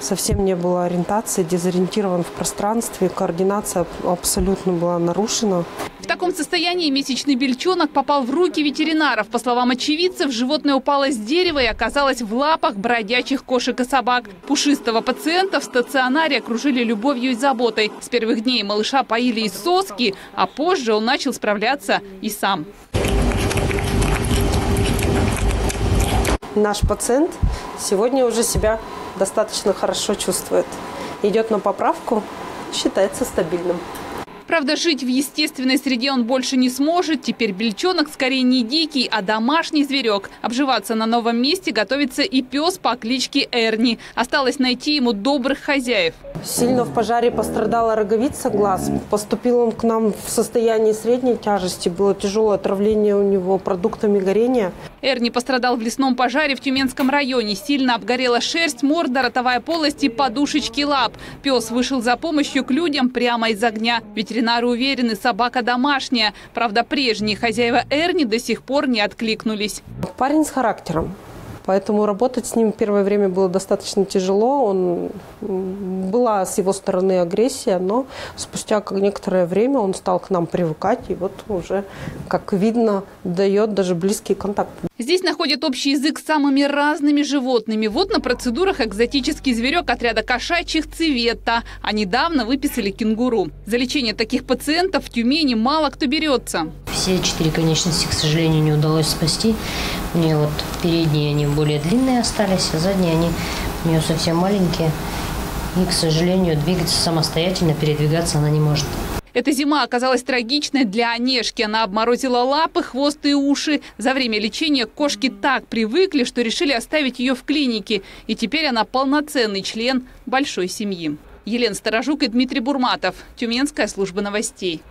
совсем не было ориентации, дезориентирован в пространстве, координация абсолютно была нарушена. В таком состоянии месячный бельчонок попал в руки ветеринаров. По словам очевидцев, животное упало с дерева и оказалось в лапах бродячих кошек и собак. Пушистого пациента в стационаре окружили любовью и заботой. С первых дней малыша поили из соски, а позже он начал справляться и сам. Наш пациент сегодня уже себя достаточно хорошо чувствует. Идет на поправку, считается стабильным. Правда, жить в естественной среде он больше не сможет. Теперь бельчонок скорее не дикий, а домашний зверек. Обживаться на новом месте готовится и пес по кличке Эрни. Осталось найти ему добрых хозяев. Сильно в пожаре пострадала роговица глаз. Поступил он к нам в состоянии средней тяжести. Было тяжелое отравление у него продуктами горения. Эрни пострадал в лесном пожаре в Тюменском районе. Сильно обгорела шерсть, морда, ротовая полость и подушечки лап. Пес вышел за помощью к людям прямо из огня. Ветеринары уверены, собака домашняя. Правда, прежние хозяева Эрни до сих пор не откликнулись. Парень с характером. Поэтому работать с ним первое время было достаточно тяжело. Он, была с его стороны агрессия, но спустя некоторое время он стал к нам привыкать. И вот уже, как видно, дает даже близкий контакт. Здесь находят общий язык с самыми разными животными. Вот на процедурах экзотический зверек отряда кошачьих цвета. А недавно выписали кенгуру. За лечение таких пациентов в Тюмени мало кто берется. Все четыре конечности, к сожалению, не удалось спасти. У нее вот передние они более длинные остались, а задние они у нее совсем маленькие. И, к сожалению, двигаться самостоятельно, передвигаться она не может. Эта зима оказалась трагичной для Онежки. Она обморозила лапы, хвост и уши. За время лечения кошки так привыкли, что решили оставить ее в клинике. И теперь она полноценный член большой семьи. Елена Сторожук и Дмитрий Бурматов. Тюменская служба новостей.